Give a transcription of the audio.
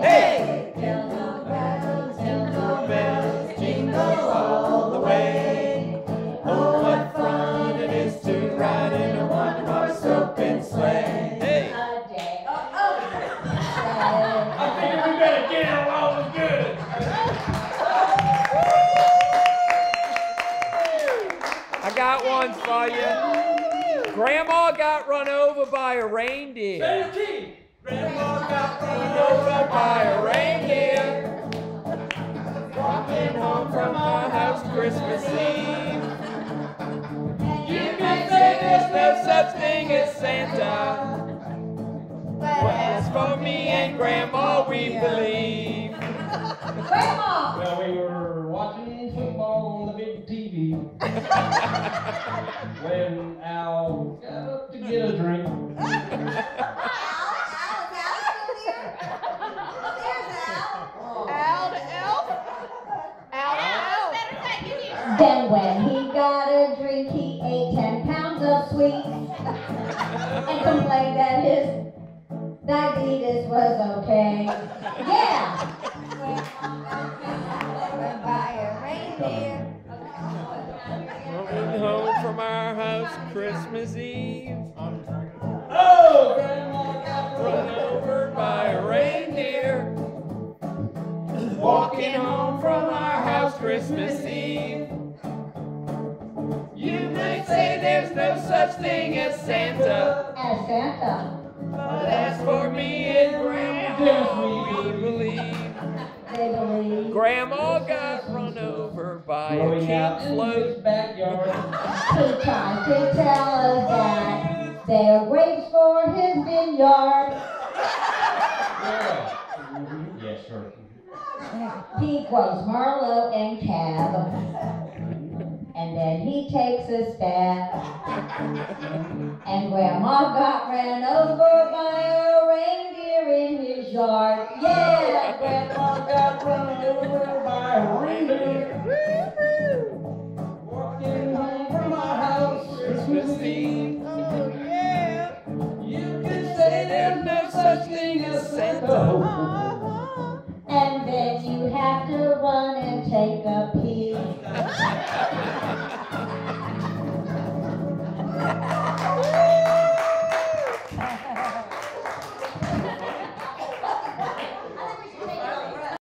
Hey! Jingle bells, jingle bells, jingle all the way. Oh, what fun it is to ride in a one-horse open sleigh. A day. Oh, oh. I figured we better get it while was good. I got one for you. Grandma got run over by a reindeer. Our house Christmas Eve. You may say there's no such thing as Santa. Well, as for me and Grandma, we believe. Grandma! Well, we were watching football on the big TV when Al got up to get a drink. Then when he got a drink, he ate ten pounds of sweets and complained that his diabetes was okay. Yeah. Coming home from our house Christmas Eve. Oh, Grandma got Run over by a reindeer. Walking home from our house Christmas Eve. There's no such thing as Santa. As Santa, But as for me and Grandma, we believe. they believe. Grandma got run over by a Going out kid in float. his backyard. He tried to tell us that they are grapes for his vineyard. Yeah. Yes, sir. He grows Merlot and Cab. And then he takes a stab. And Grandma got ran over by